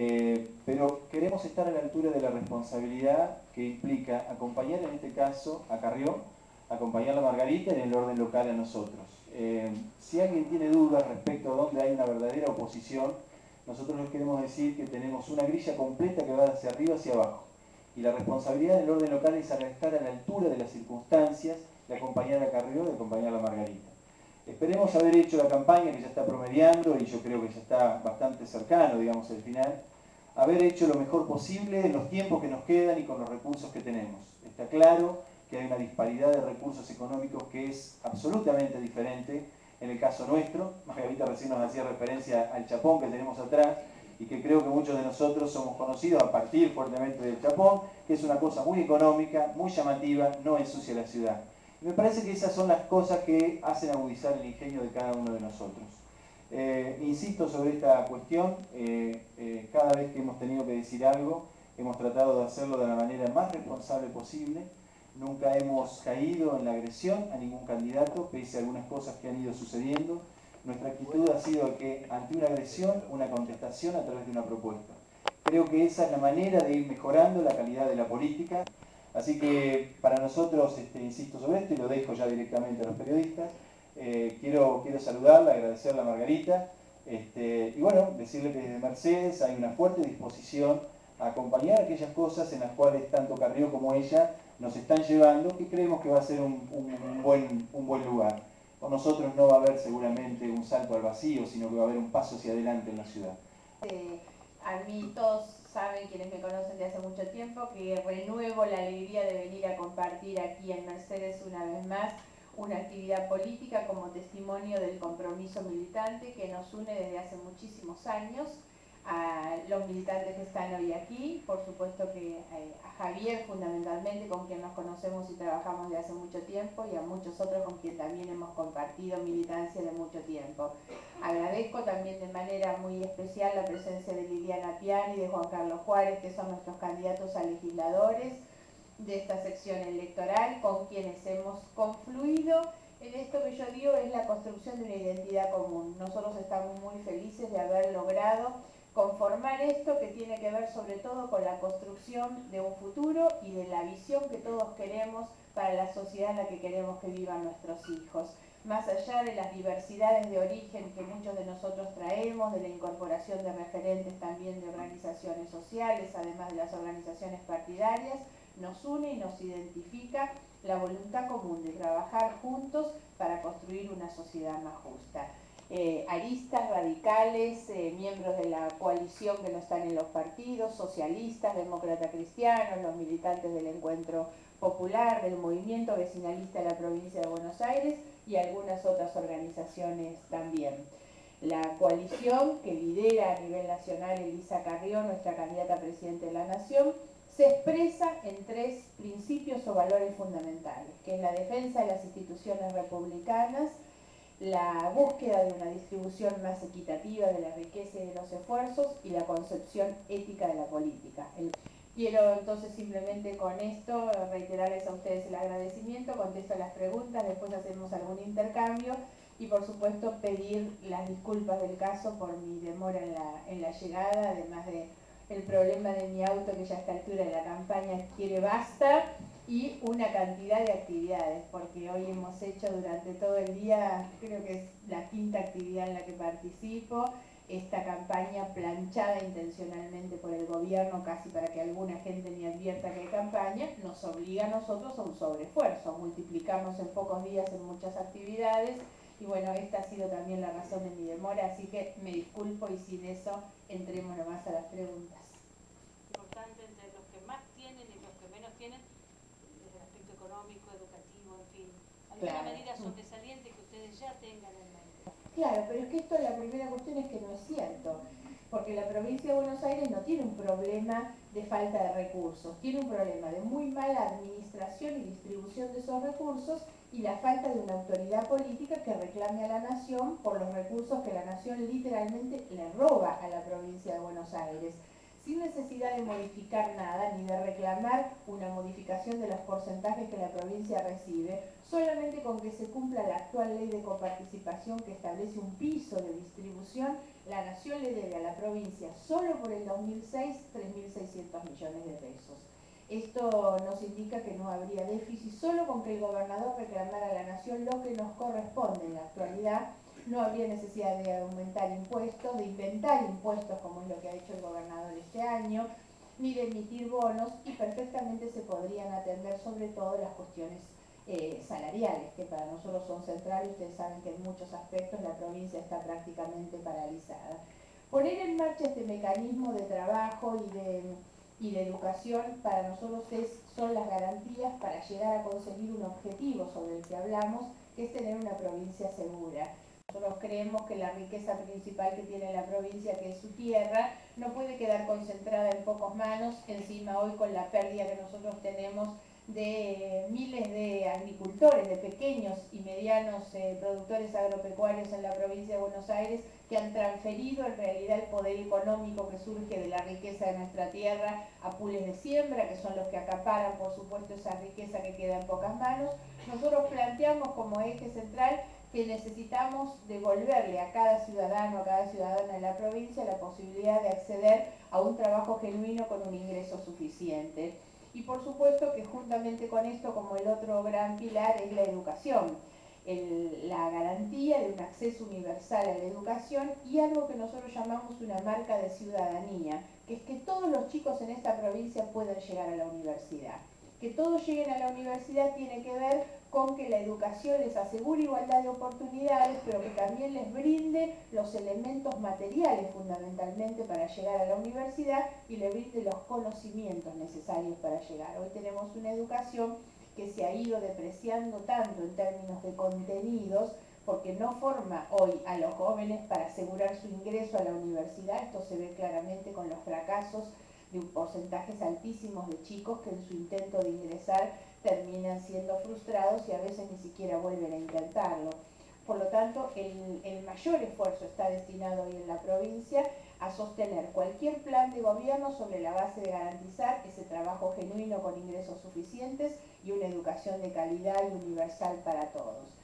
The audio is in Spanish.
Eh, pero queremos estar a la altura de la responsabilidad que implica acompañar en este caso a Carrión, acompañar a Margarita en el orden local a nosotros. Eh, si alguien tiene dudas respecto a dónde hay una verdadera oposición, nosotros les queremos decir que tenemos una grilla completa que va hacia arriba hacia abajo. Y la responsabilidad del orden local es estar a la altura de las circunstancias de acompañar a Carrió, de acompañar a Margarita. Esperemos haber hecho la campaña que ya está promediando y yo creo que ya está bastante cercano, digamos, al final, haber hecho lo mejor posible en los tiempos que nos quedan y con los recursos que tenemos. Está claro que hay una disparidad de recursos económicos que es absolutamente diferente en el caso nuestro. Margarita recién nos hacía referencia al chapón que tenemos atrás y que creo que muchos de nosotros somos conocidos a partir fuertemente del chapón, que es una cosa muy económica, muy llamativa, no ensucia la ciudad. Me parece que esas son las cosas que hacen agudizar el ingenio de cada uno de nosotros. Eh, insisto sobre esta cuestión, eh, eh, cada vez que hemos tenido que decir algo, hemos tratado de hacerlo de la manera más responsable posible, Nunca hemos caído en la agresión a ningún candidato, pese a algunas cosas que han ido sucediendo. Nuestra actitud ha sido que ante una agresión, una contestación a través de una propuesta. Creo que esa es la manera de ir mejorando la calidad de la política. Así que para nosotros, este, insisto sobre esto y lo dejo ya directamente a los periodistas, eh, quiero, quiero saludarla, agradecerle a Margarita este, y bueno, decirle que desde Mercedes hay una fuerte disposición a acompañar aquellas cosas en las cuales tanto Carrillo como ella nos están llevando, que creemos que va a ser un, buen, un buen lugar. Con nosotros no va a haber seguramente un salto al vacío, sino que va a haber un paso hacia adelante en la ciudad. Eh, saben, quienes me conocen de hace mucho tiempo, que renuevo la alegría de venir a compartir aquí en Mercedes una vez más una actividad política como testimonio del compromiso militante que nos une desde hace muchísimos años a los militantes que están hoy aquí, por supuesto que eh, a Javier fundamentalmente, con quien nos conocemos y trabajamos de hace mucho tiempo, y a muchos otros con quien también hemos compartido militancia de mucho tiempo. Agradezco también de manera muy especial la presencia de Liliana Piani y de Juan Carlos Juárez, que son nuestros candidatos a legisladores de esta sección electoral, con quienes hemos confluido en esto que yo digo es la construcción de una identidad común. Nosotros estamos muy felices de haber logrado conformar esto que tiene que ver sobre todo con la construcción de un futuro y de la visión que todos queremos para la sociedad en la que queremos que vivan nuestros hijos. Más allá de las diversidades de origen que muchos de nosotros traemos, de la incorporación de referentes también de organizaciones sociales, además de las organizaciones partidarias, nos une y nos identifica la voluntad común de trabajar juntos para construir una sociedad más justa. Eh, aristas, radicales, eh, miembros de la coalición que no están en los partidos, socialistas, demócratas cristianos, los militantes del encuentro popular, del movimiento vecinalista de la provincia de Buenos Aires y algunas otras organizaciones también. La coalición que lidera a nivel nacional Elisa Carrió, nuestra candidata a presidente de la Nación, se expresa en tres principios o valores fundamentales, que es la defensa de las instituciones republicanas, la búsqueda de una distribución más equitativa de la riqueza y de los esfuerzos y la concepción ética de la política. Quiero entonces simplemente con esto reiterarles a ustedes el agradecimiento, contesto las preguntas, después hacemos algún intercambio y por supuesto pedir las disculpas del caso por mi demora en la, en la llegada, además de el problema de mi auto que ya a esta altura de la campaña quiere basta y una cantidad de actividades, porque hoy hemos hecho durante todo el día, creo que es la quinta actividad en la que participo, esta campaña planchada intencionalmente por el gobierno, casi para que alguna gente ni advierta que hay campaña, nos obliga a nosotros a un sobreesfuerzo. Multiplicamos en pocos días en muchas actividades y bueno, esta ha sido también la razón de mi demora, así que me disculpo y sin eso entremos nomás a las preguntas. Importante entre los que más tienen y los que menos tienen económico, educativo, en fin. Alguna medida sobresaliente que ustedes ya tengan en mente. Claro, pero es que esto la primera cuestión es que no es cierto, porque la provincia de Buenos Aires no tiene un problema de falta de recursos, tiene un problema de muy mala administración y distribución de esos recursos y la falta de una autoridad política que reclame a la nación por los recursos que la nación literalmente le roba a la provincia de Buenos Aires sin necesidad de modificar nada ni de reclamar una modificación de los porcentajes que la provincia recibe, solamente con que se cumpla la actual ley de coparticipación que establece un piso de distribución, la Nación le debe a la provincia solo por el 2006 3.600 millones de pesos. Esto nos indica que no habría déficit solo con que el gobernador reclamara a la Nación lo que nos corresponde en la actualidad no habría necesidad de aumentar impuestos, de inventar impuestos como es lo que ha hecho el gobernador este año, ni de emitir bonos y perfectamente se podrían atender sobre todo las cuestiones eh, salariales, que para nosotros son centrales. Ustedes saben que en muchos aspectos la provincia está prácticamente paralizada. Poner en marcha este mecanismo de trabajo y de, y de educación para nosotros es, son las garantías para llegar a conseguir un objetivo sobre el que hablamos, que es tener una provincia segura. Nosotros creemos que la riqueza principal que tiene la provincia, que es su tierra, no puede quedar concentrada en pocas manos, encima hoy con la pérdida que nosotros tenemos de miles de agricultores, de pequeños y medianos eh, productores agropecuarios en la provincia de Buenos Aires que han transferido en realidad el poder económico que surge de la riqueza de nuestra tierra a pules de siembra, que son los que acaparan por supuesto esa riqueza que queda en pocas manos. Nosotros planteamos como eje central que necesitamos devolverle a cada ciudadano, a cada ciudadana de la provincia la posibilidad de acceder a un trabajo genuino con un ingreso suficiente. Y por supuesto que juntamente con esto, como el otro gran pilar, es la educación. la garantía de un acceso universal a la educación y algo que nosotros llamamos una marca de ciudadanía, que es que todos los chicos en esta provincia puedan llegar a la universidad. Que todos lleguen a la universidad tiene que ver con que la educación les asegure igualdad de oportunidades, pero que también les brinde los elementos materiales fundamentalmente para llegar a la universidad y les brinde los conocimientos necesarios para llegar. Hoy tenemos una educación que se ha ido depreciando tanto en términos de contenidos, porque no forma hoy a los jóvenes para asegurar su ingreso a la universidad. Esto se ve claramente con los fracasos de porcentajes altísimos de chicos que en su intento de ingresar terminan siendo frustrados y a veces ni siquiera vuelven a intentarlo. Por lo tanto, el, mayor esfuerzo está destinado hoy en la provincia a sostener cualquier plan de gobierno sobre la base de garantizar ese trabajo genuino con ingresos suficientes y una educación de calidad y universal para todos.